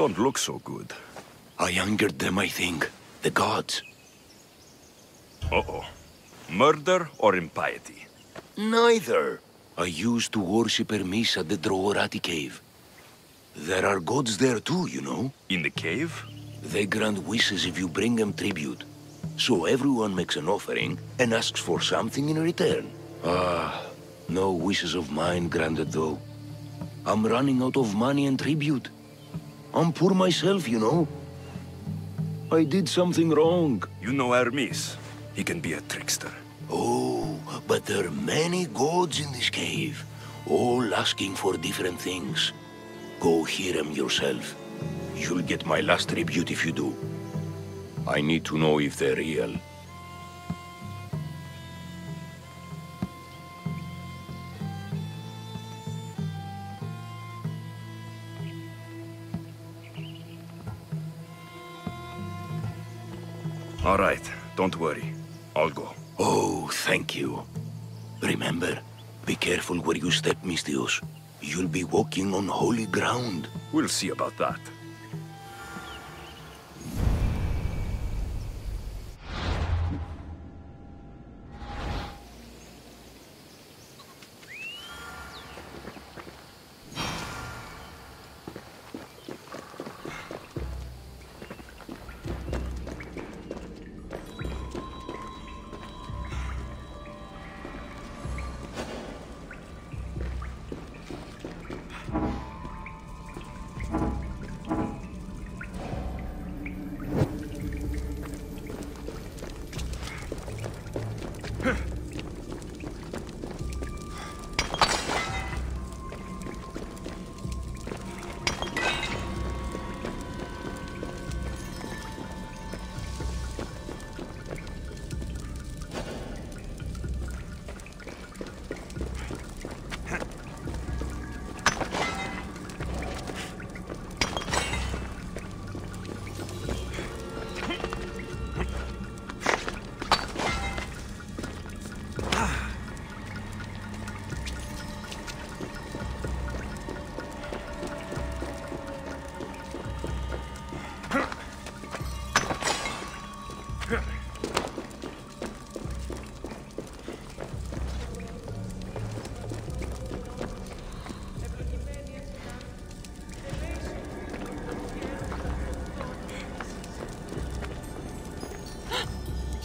Don't look so good. I angered them, I think. The gods. Uh-oh. Murder or impiety? Neither. I used to worship Hermes at the Drogarati cave. There are gods there too, you know. In the cave? They grant wishes if you bring them tribute. So everyone makes an offering and asks for something in return. Ah, no wishes of mine granted though. I'm running out of money and tribute. I'm poor myself, you know. I did something wrong. You know Hermes. He can be a trickster. Oh, but there are many gods in this cave, all asking for different things. Go hear them yourself. You'll get my last tribute if you do. I need to know if they're real. All right, don't worry. I'll go. Oh, thank you. Remember, be careful where you step, Misthios. You'll be walking on holy ground. We'll see about that.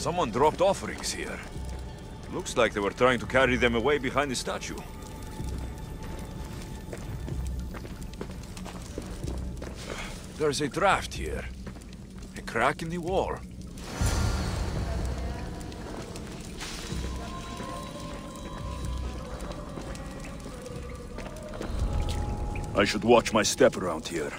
Someone dropped offerings here. Looks like they were trying to carry them away behind the statue. There's a draft here. A crack in the wall. I should watch my step around here.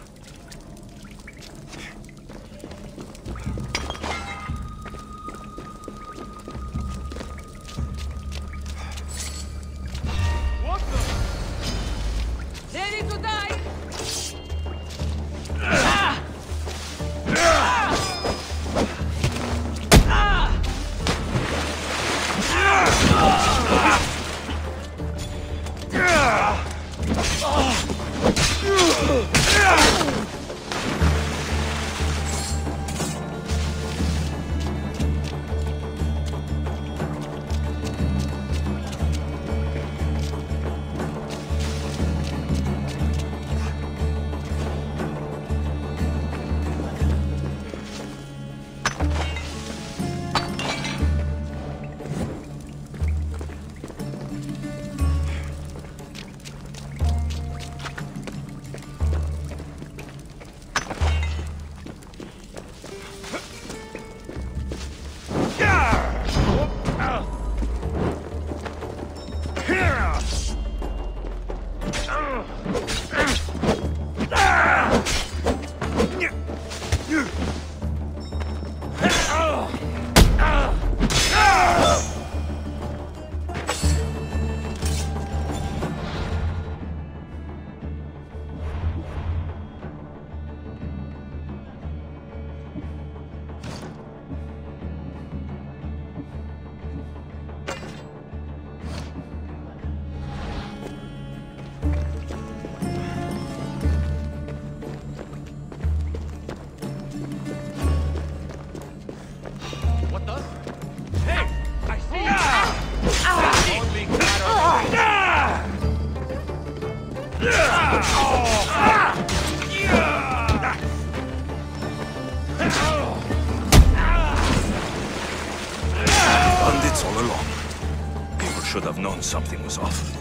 Known something was off.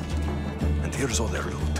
And here's all their loot.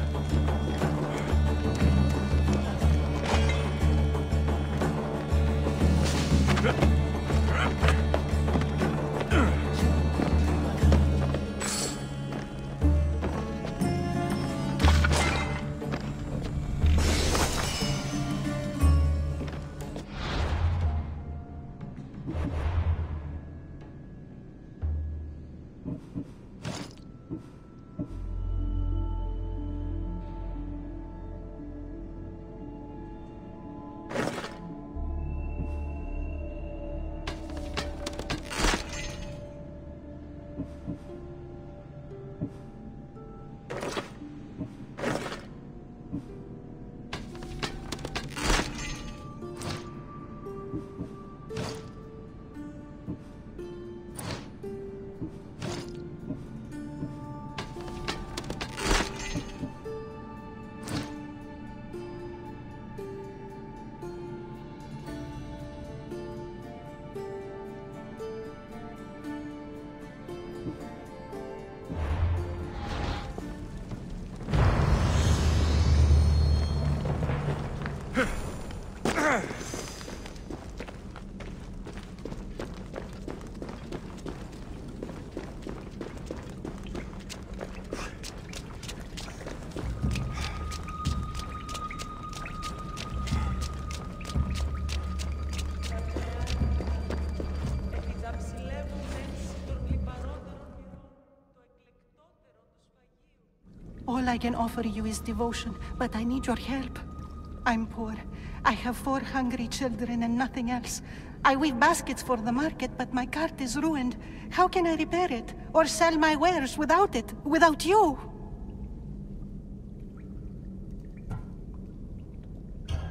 Can offer you is devotion, but I need your help. I'm poor. I have four hungry children and nothing else. I weave baskets for the market, but my cart is ruined. How can I repair it? Or sell my wares without it? Without you?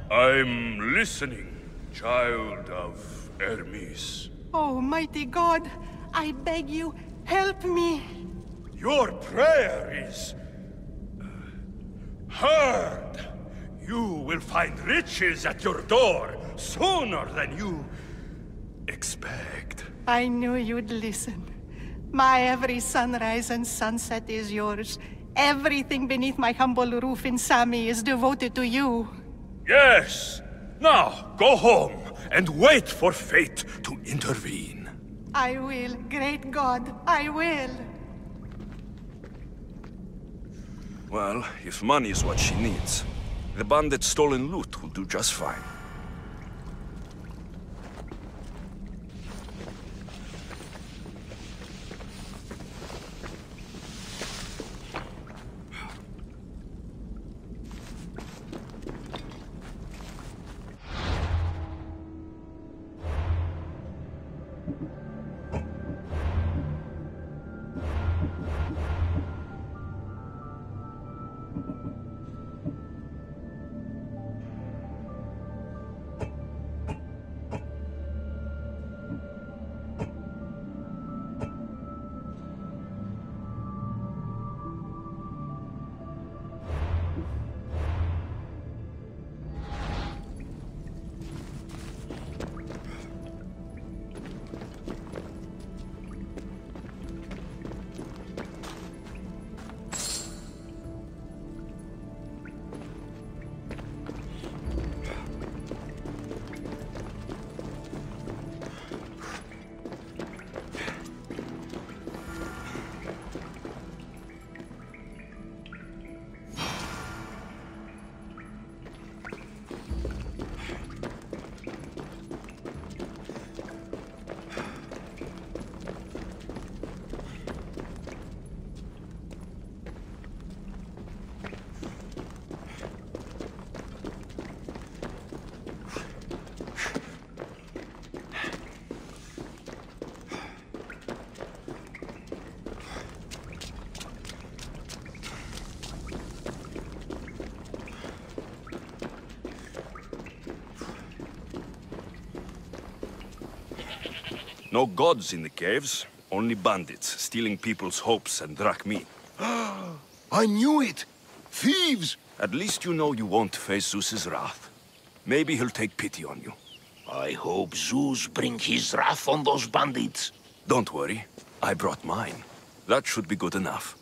I'm listening, child of Hermes. Oh, mighty God, I beg you, help me. Your prayer is heard. You will find riches at your door sooner than you expect. I knew you'd listen. My every sunrise and sunset is yours. Everything beneath my humble roof in Sami is devoted to you. Yes. Now, go home and wait for fate to intervene. I will, great God, I will. Well, if money is what she needs, the bandit's stolen loot will do just fine. No gods in the caves, only bandits stealing people's hopes and drachmi. I knew it! Thieves! At least you know you won't face Zeus's wrath. Maybe he'll take pity on you. I hope Zeus bring his wrath on those bandits. Don't worry. I brought mine. That should be good enough.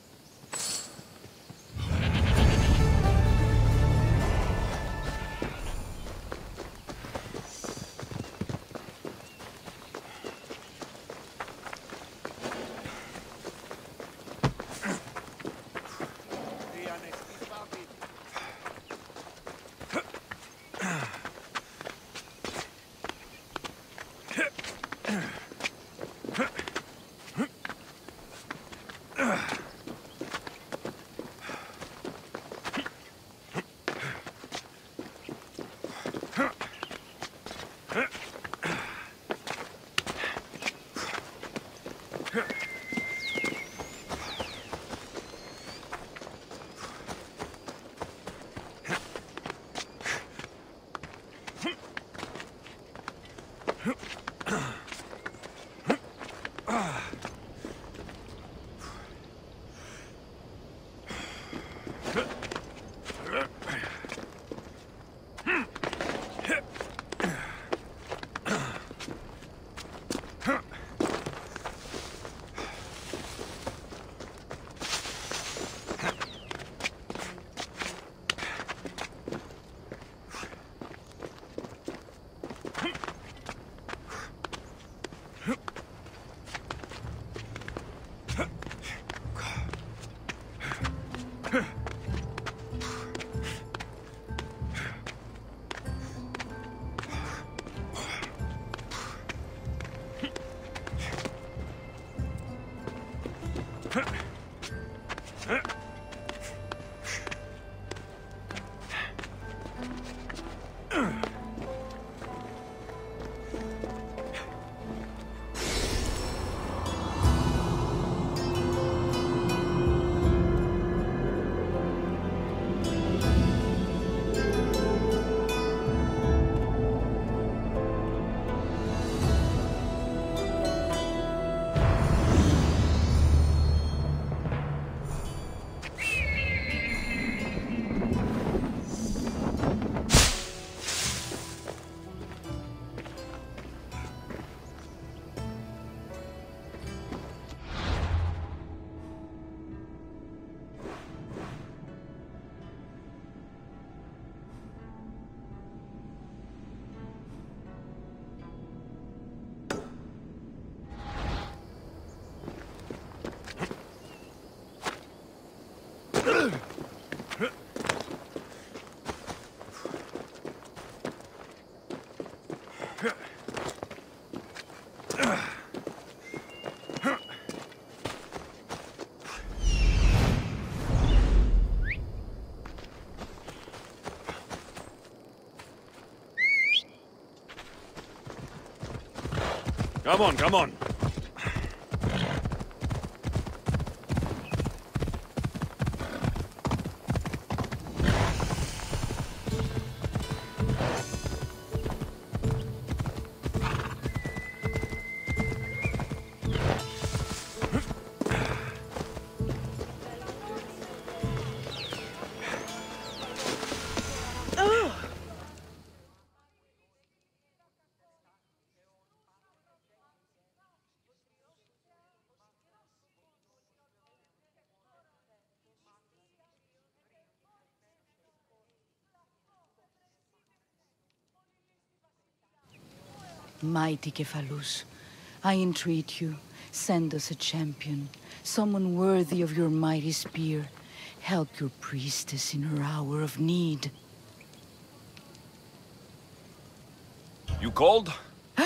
Come on, come on. Mighty Cephalus, I entreat you, send us a champion, someone worthy of your mighty spear. Help your priestess in her hour of need. You called?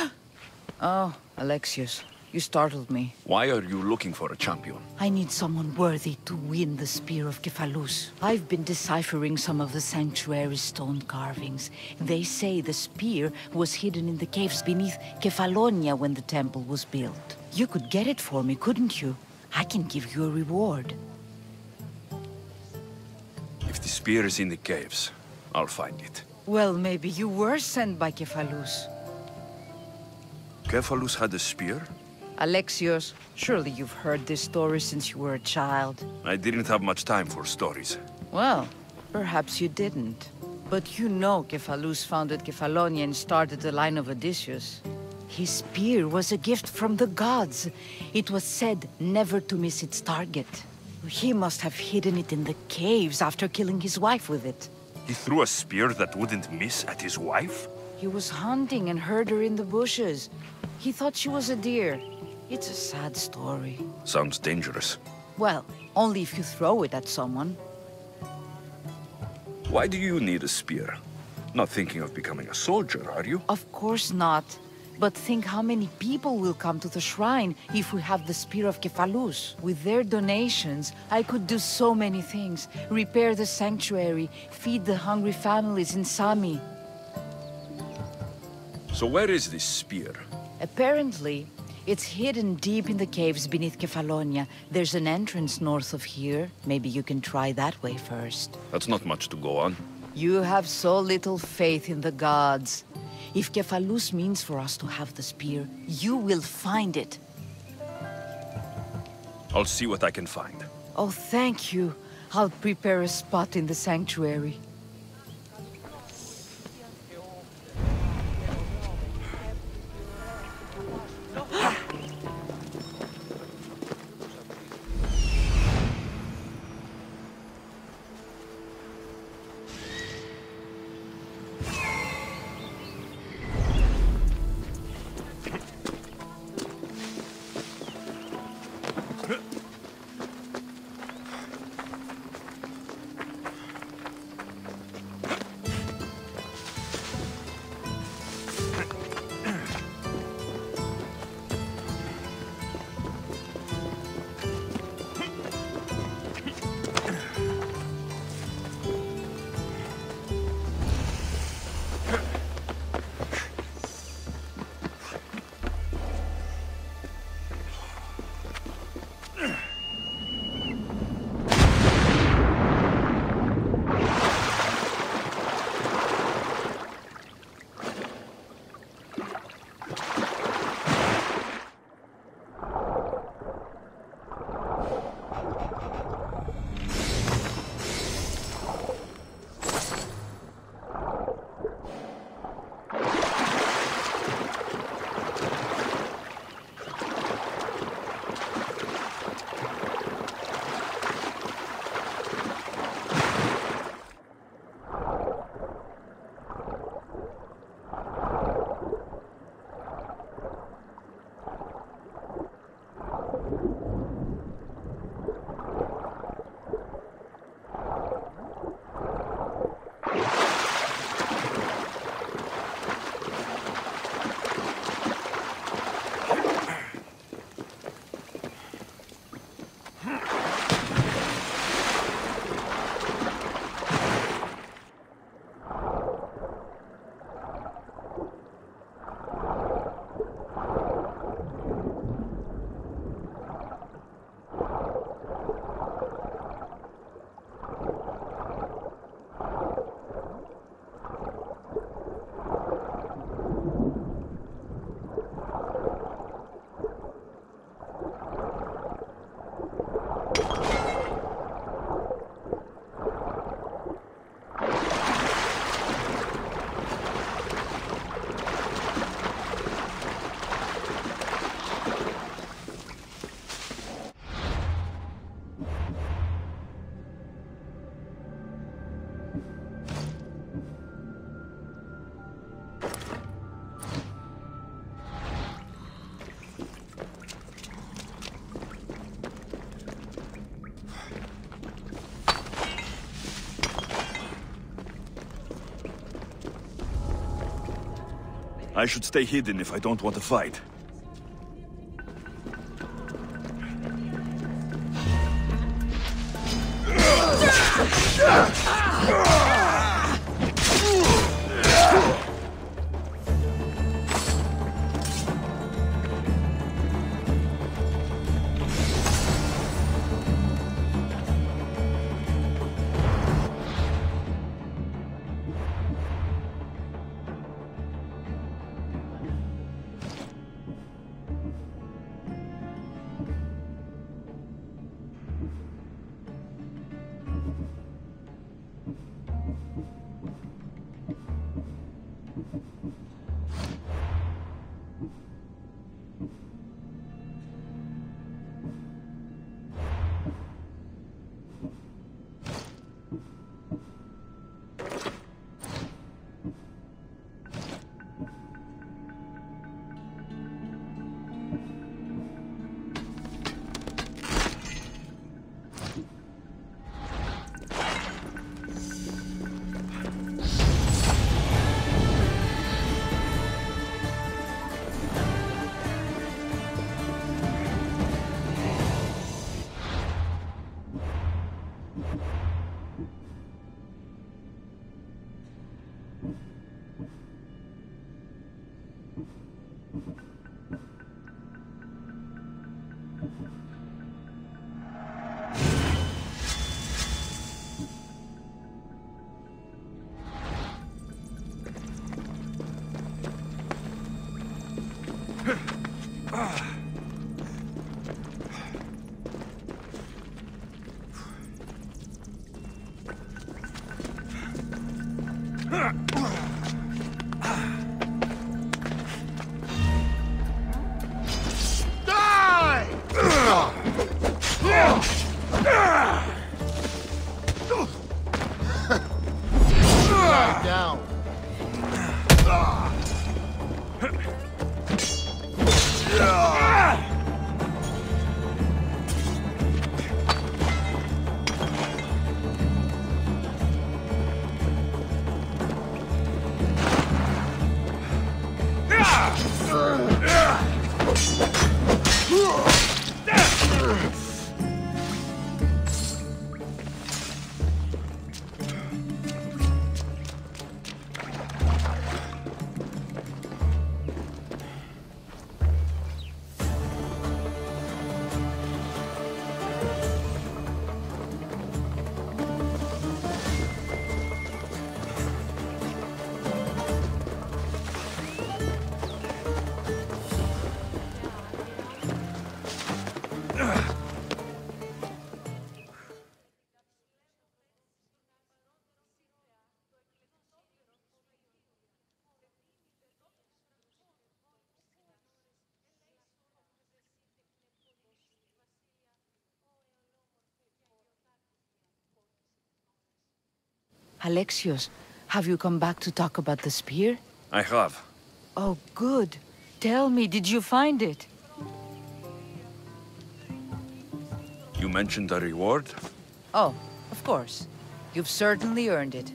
Oh, Alexios, you startled me. Why are you looking for a champion? I need someone worthy to win the Spear of Cephalus. I've been deciphering some of the sanctuary's stone carvings. They say the spear was hidden in the caves beneath Kefalonia when the temple was built. You could get it for me, couldn't you? I can give you a reward. If the spear is in the caves, I'll find it. Well, maybe you were sent by Cephalus. Cephalus had a spear? Alexios, surely you've heard this story since you were a child. I didn't have much time for stories. Well, perhaps you didn't. But you know Cephalus founded Kefalonia and started the line of Odysseus. His spear was a gift from the gods. It was said never to miss its target. He must have hidden it in the caves after killing his wife with it. He threw a spear that wouldn't miss at his wife? He was hunting and heard her in the bushes. He thought she was a deer. It's a sad story. Sounds dangerous. Well, only if you throw it at someone. Why do you need a spear? Not thinking of becoming a soldier, are you? Of course not. But think how many people will come to the shrine if we have the Spear of Cephalus. With their donations, I could do so many things. Repair the sanctuary, feed the hungry families in Sami. So where is this spear? Apparently, it's hidden deep in the caves beneath Kefalonia. There's an entrance north of here. Maybe you can try that way first. That's not much to go on. You have so little faith in the gods. If Cephalus means for us to have the spear, you will find it. I'll see what I can find. Oh, thank you. I'll prepare a spot in the sanctuary. I should stay hidden if I don't want to fight. Lie down. Alexios, have you come back to talk about the spear? I have. Oh, good. Tell me, did you find it? You mentioned a reward? Oh, of course. You've certainly earned it.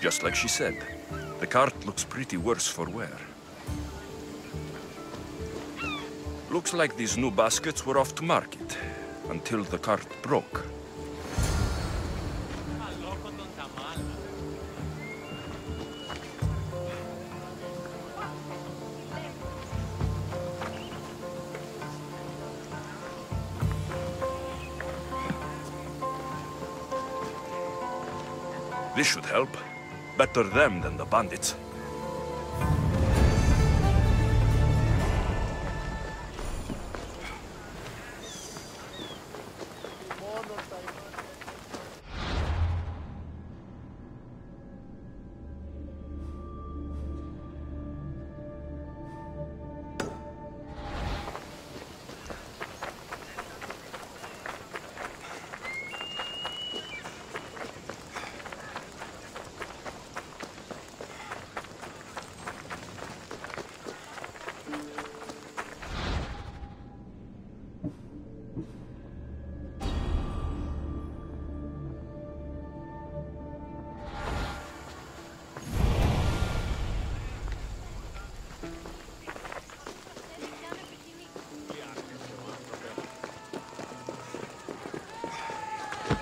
Just like she said. The cart looks pretty worse for wear. Looks like these new baskets were off to market until the cart broke. Better them than the bandits.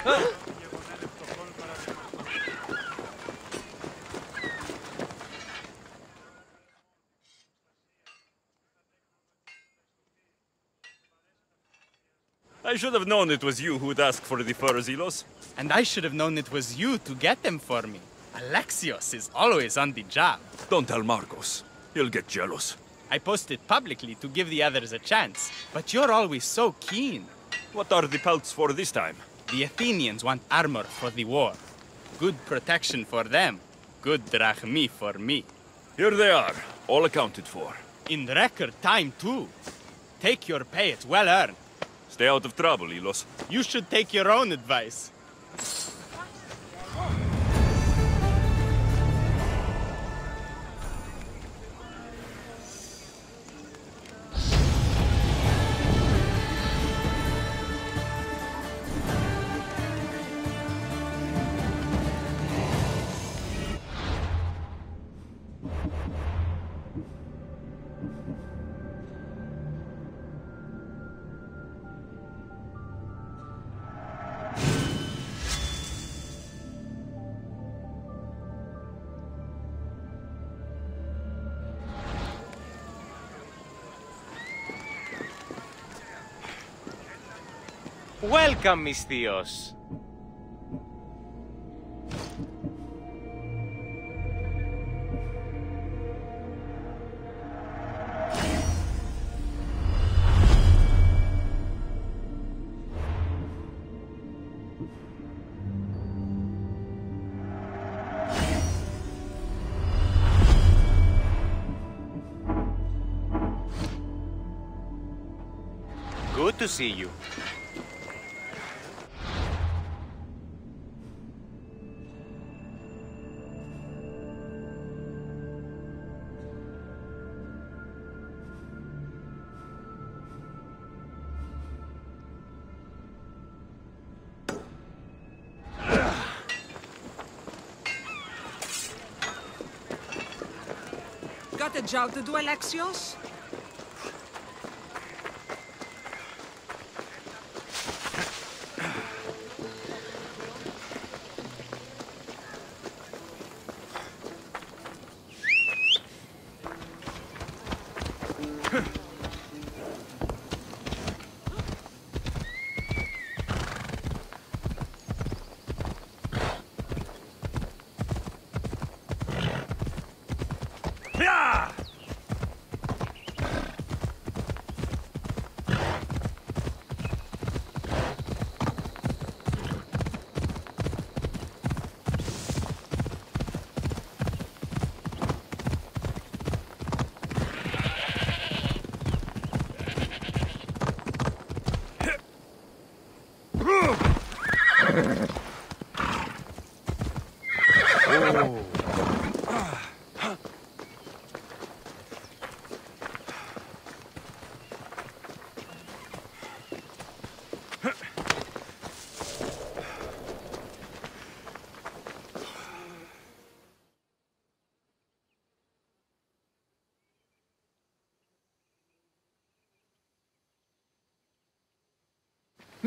I should have known it was you who'd ask for the fur, Zelos. And I should have known it was you to get them for me. Alexios is always on the job. Don't tell Markos. He'll get jealous. I posted publicly to give the others a chance, but you're always so keen. What are the pelts for this time? The Athenians want armor for the war. Good protection for them. Good drachmi for me. Here they are, all accounted for. In record time, too. Take your pay, it's well earned. Stay out of trouble, Ilos. You should take your own advice. Welcome, Misthios. Good to see you. Got a job to do, Alexios?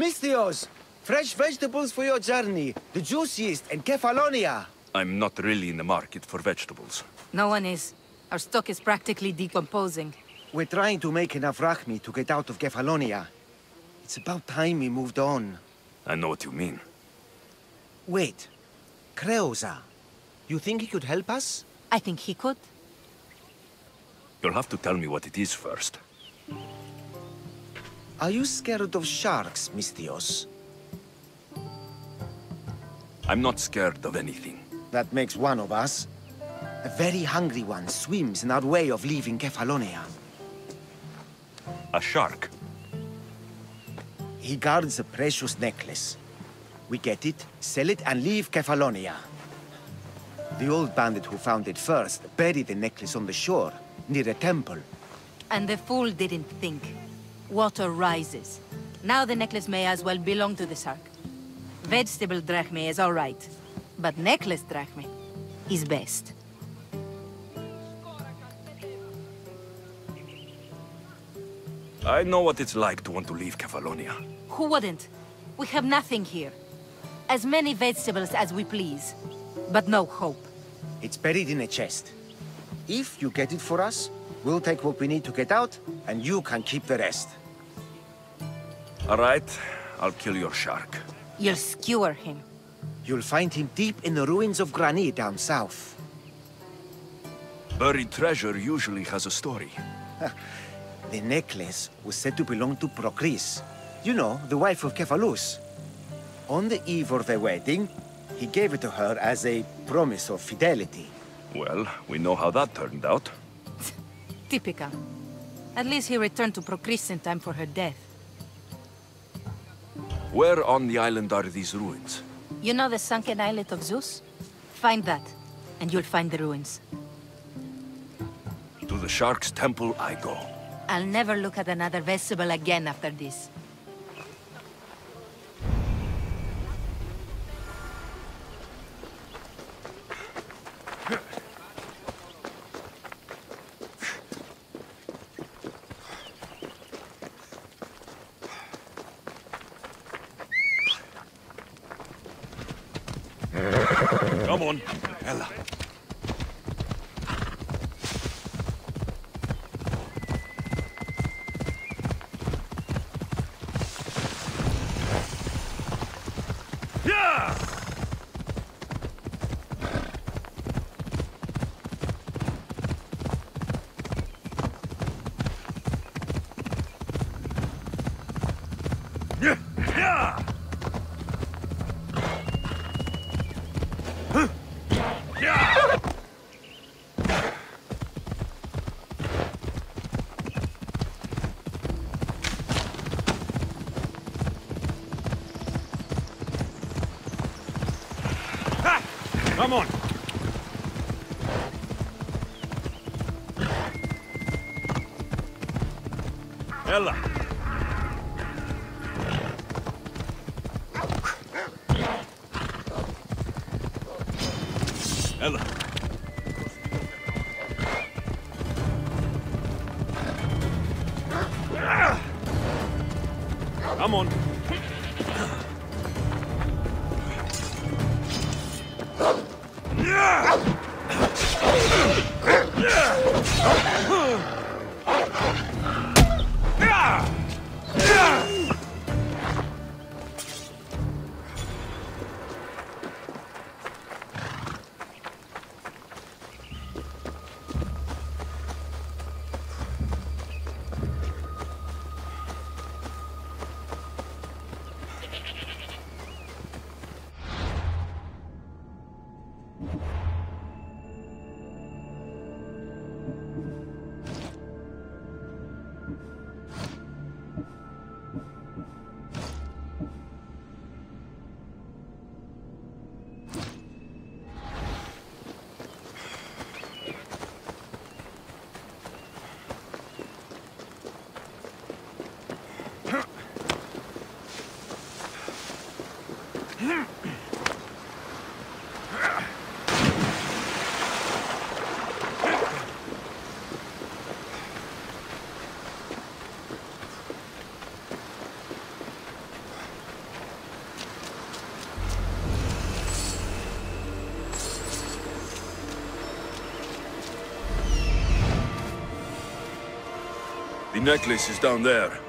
Misthios, fresh vegetables for your journey. The juiciest in Kefalonia. I'm not really in the market for vegetables. No one is. Our stock is practically decomposing. We're trying to make enough rachmi to get out of Kefalonia. It's about time we moved on. I know what you mean. Wait. Creosa. You think he could help us? I think he could. You'll have to tell me what it is first. Are you scared of sharks, Misthios? I'm not scared of anything. That makes one of us. A very hungry one swims in our way of leaving Kefalonia. A shark. He guards a precious necklace. We get it, sell it, and leave Kefalonia. The old bandit who found it first buried the necklace on the shore, near a temple. And the fool didn't think. Water rises. Now the necklace may as well belong to the shark. Vegetable drachme is all right. But necklace drachme is best. I know what it's like to want to leave Kefalonia. Who wouldn't? We have nothing here. As many vegetables as we please. But no hope. It's buried in a chest. If you get it for us, we'll take what we need to get out, and you can keep the rest. All right, I'll kill your shark. You'll skewer him. You'll find him deep in the ruins of Granit down south. Buried treasure usually has a story. The necklace was said to belong to Procris. You know, the wife of Cephalus. On the eve of their wedding, he gave it to her as a promise of fidelity. Well, we know how that turned out. Typical. At least he returned to Procris in time for her death. Where on the island are these ruins? You know the sunken islet of Zeus? Find that, and you'll find the ruins. To the Shark's Temple I go. I'll never look at another vessel again after this. Necklace is down there.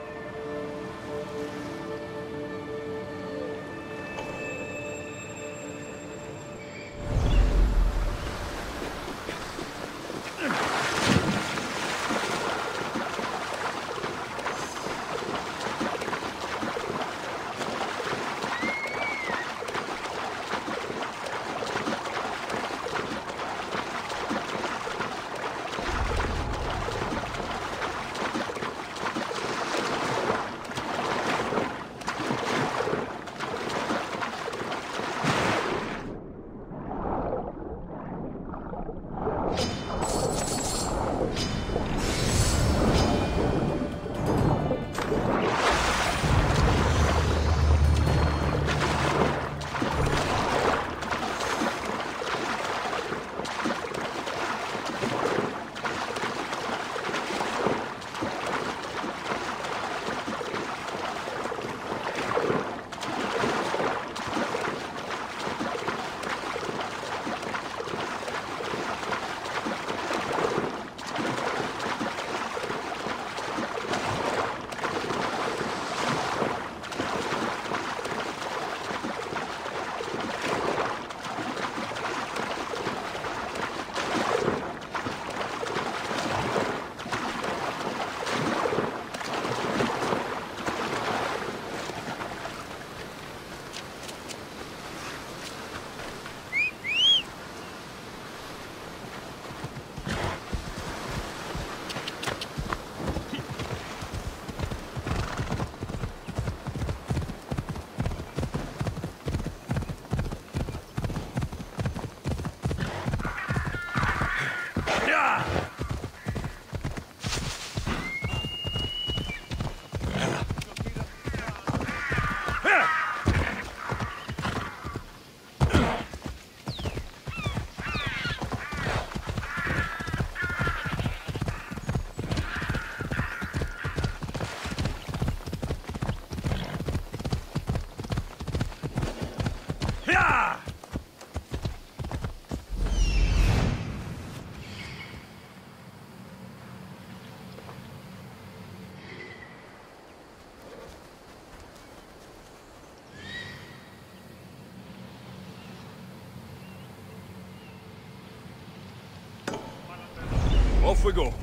Off we go.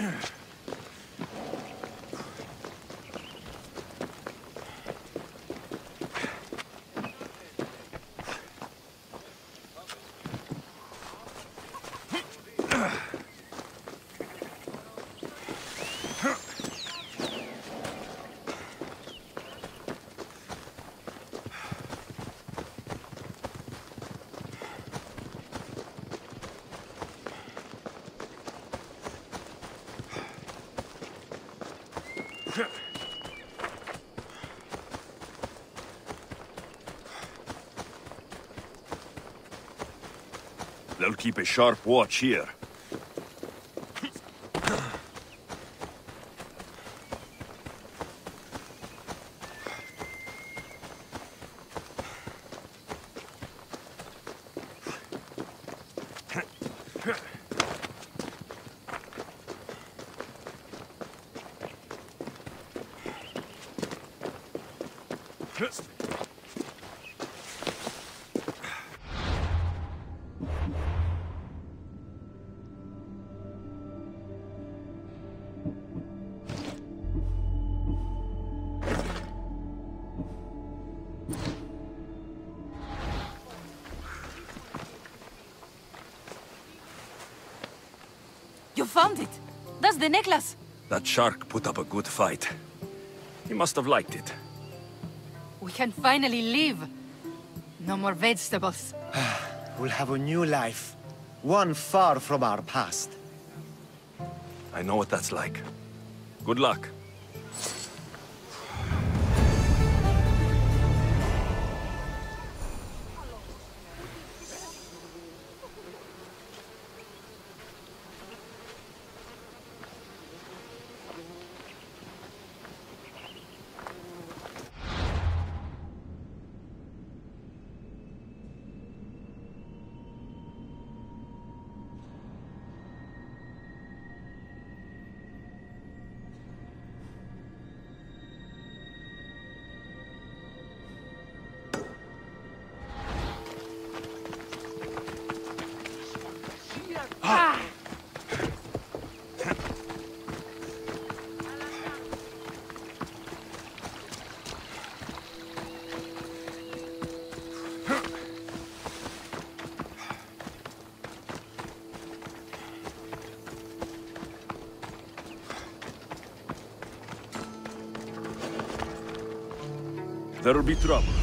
Ah. Keep a sharp watch here. Found it! That's the necklace! That shark put up a good fight. He must have liked it. We can finally leave. No more vegetables. We'll have a new life. One far from our past. I know what that's like. Good luck. There'll be trouble.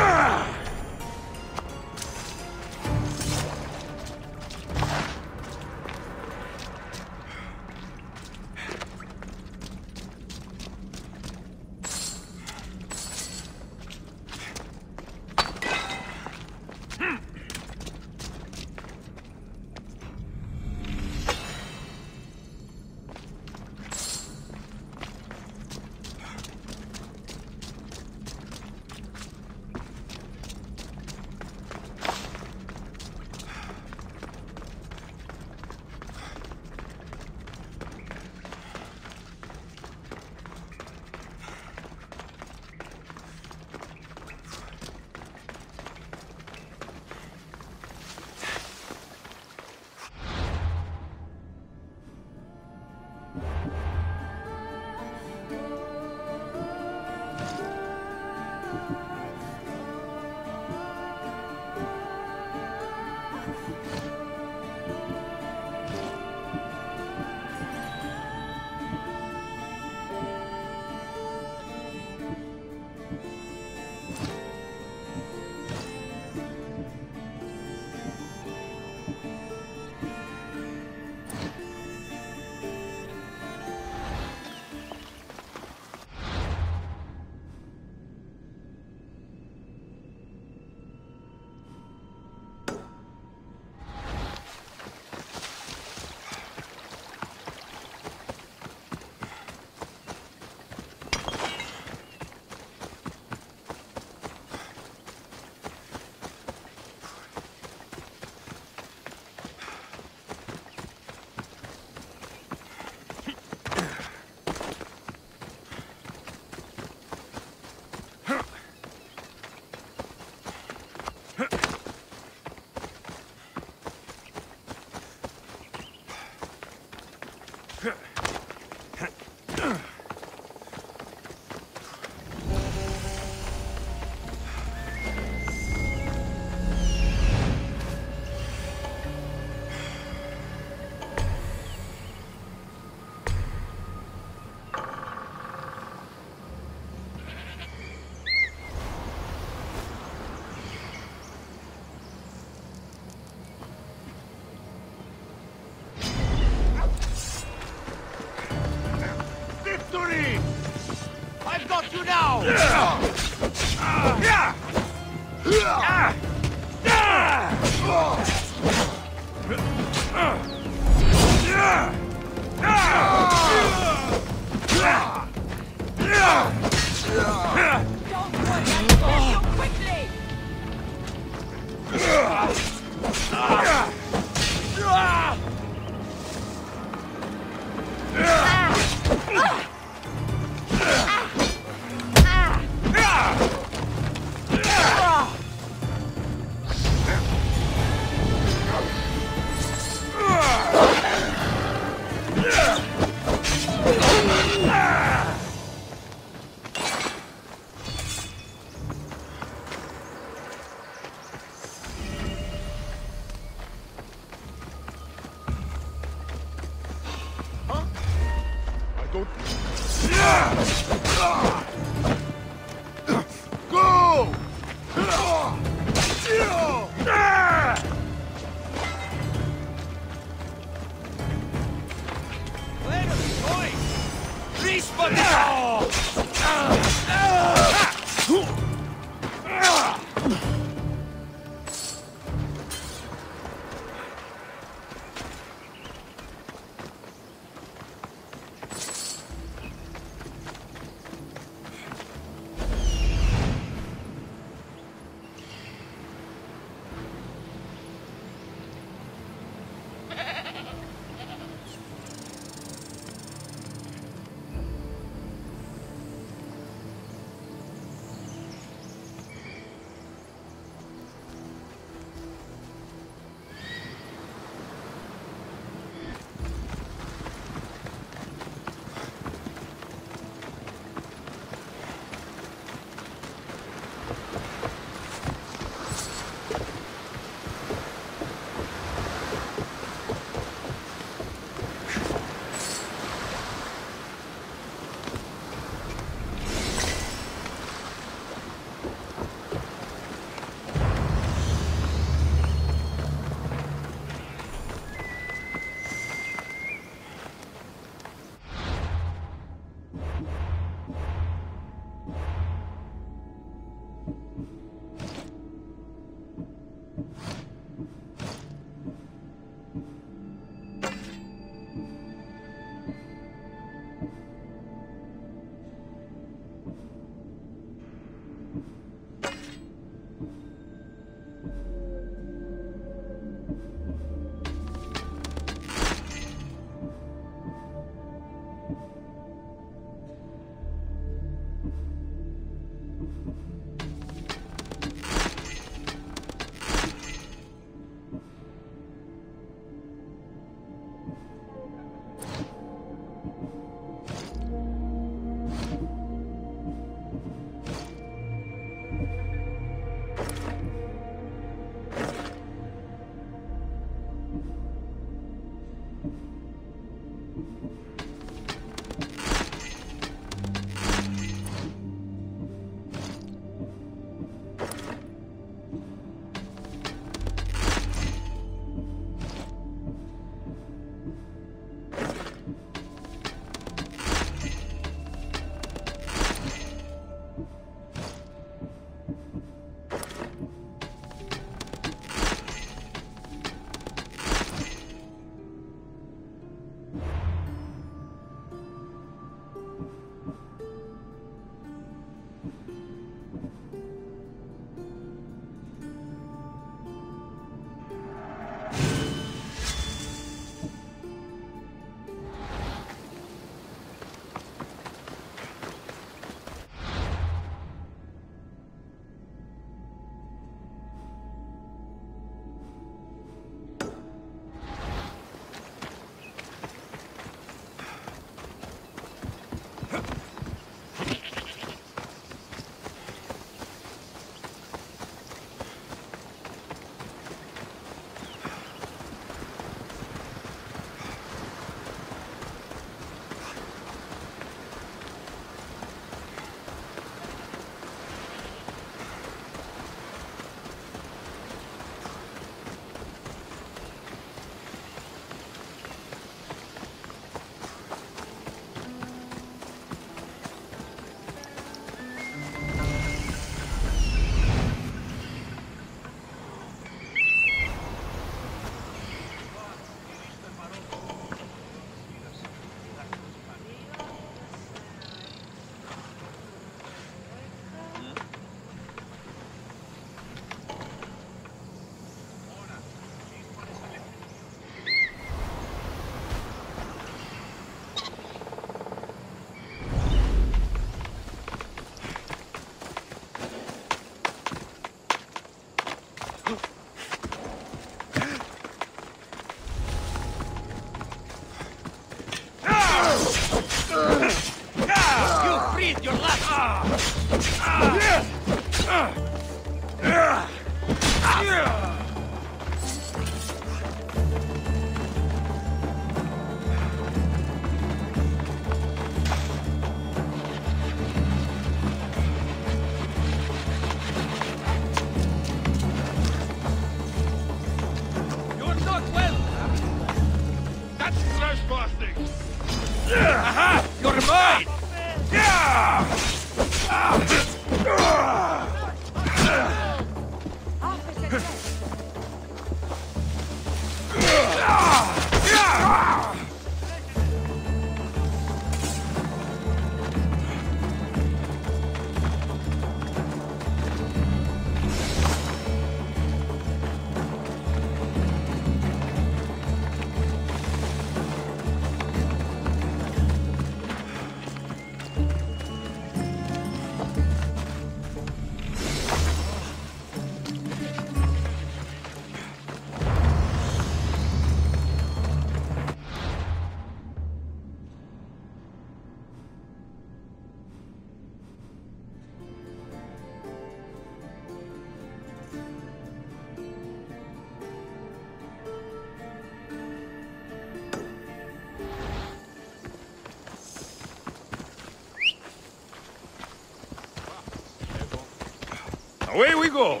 Away we go!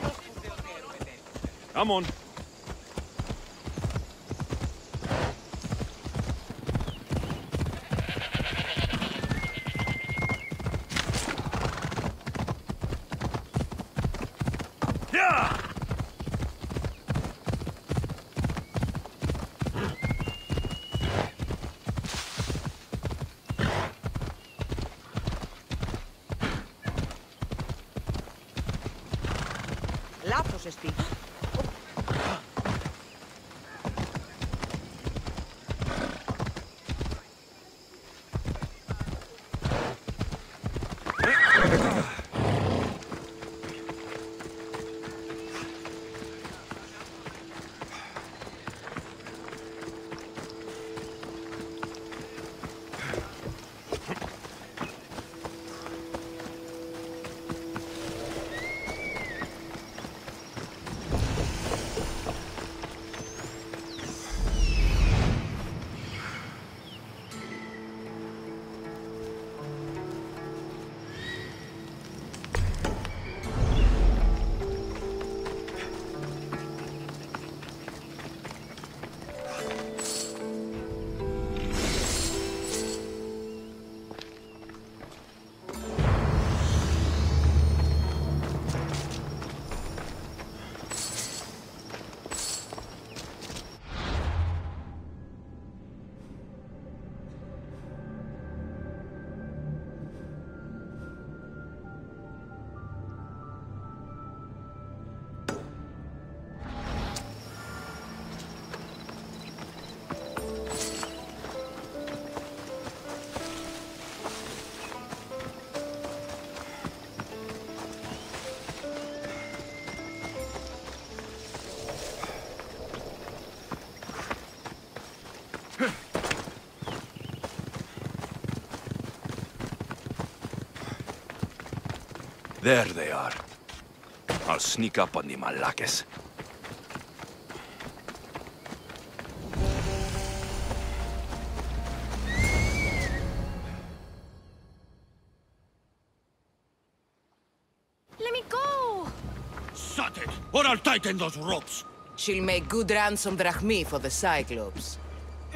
Come on. There they are. I'll sneak up on the Malakes. Let me go! Shut it, or I'll tighten those ropes. She'll make good ransom drachmi for the Cyclops.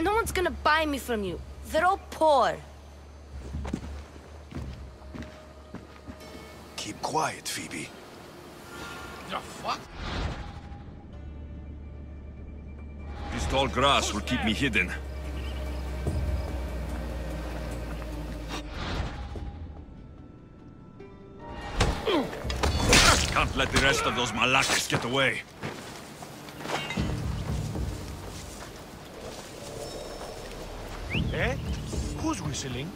No one's gonna buy me from you. They're all poor. Keep quiet, Phoebe. The fuck? This tall grass will keep me hidden. Can't let the rest of those Malakas get away. Eh? Who's whistling?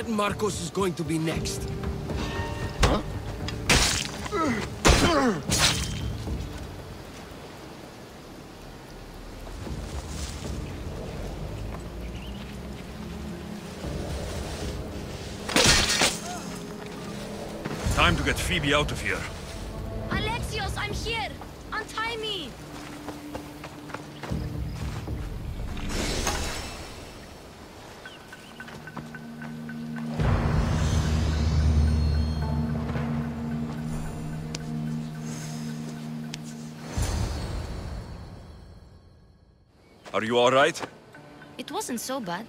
That Markos is going to be next. Time to get Phoebe out of here. You all right? It wasn't so bad.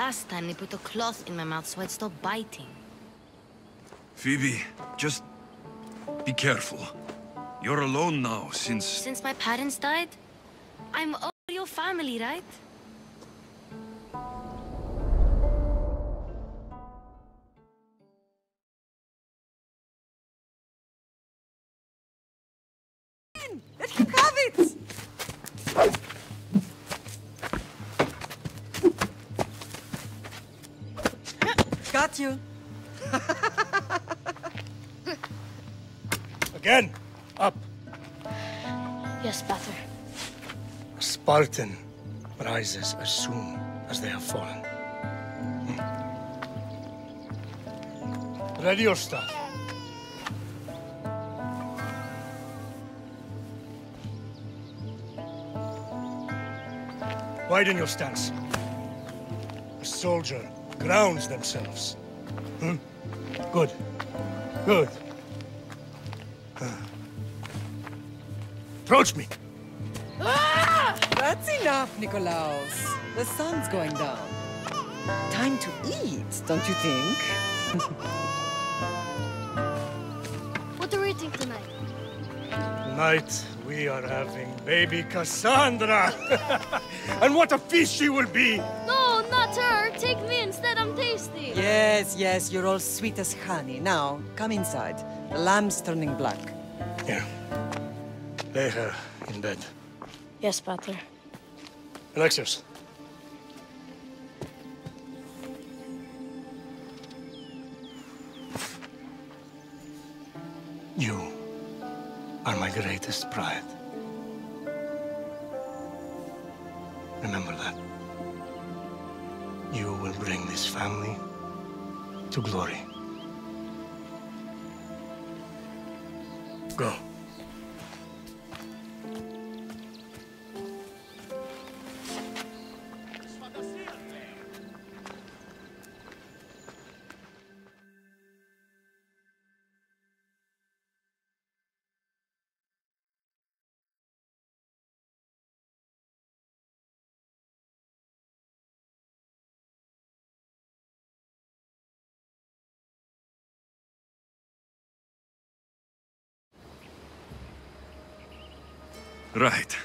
Last time they put a cloth in my mouth so I'd stop biting. Phoebe, just be careful. You're alone now since... Since my parents died, I'm all your family, right? Spartan rises as soon as they have fallen. Hmm. Ready your stuff. Widen your stance. A soldier grounds themselves. Hmm? Good. Good. Approach me. Ah! That's enough, Nikolaos. The sun's going down. Time to eat, don't you think? What are we eating tonight? Tonight, we are having baby Kassandra. and what a feast she will be! No, not her. Take me instead. I'm tasty. Yes, yes, you're all sweet as honey. Now, come inside. The lamb's turning black. Yeah. Lay her in bed. Yes, Pater. Alexios. You are my greatest pride. Remember that. You will bring this family to glory. Right.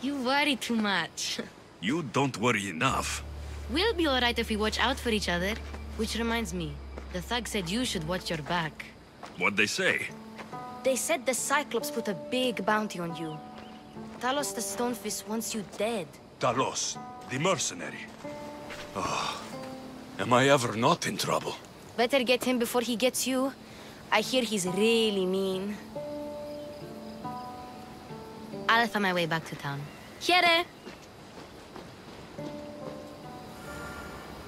You worry too much. You don't worry enough. We'll be alright if we watch out for each other. Which reminds me, the thug said you should watch your back. What'd they say? They said the Cyclops put a big bounty on you. Talos the Stonefist wants you dead. Talos, the mercenary. Oh, am I ever not in trouble? Better get him before he gets you. I hear he's really mean. I'll find my way back to town. Here! Eh?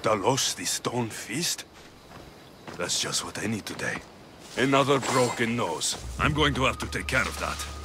Talos the Stonefist? That's just what I need today. Another broken nose. I'm going to have to take care of that.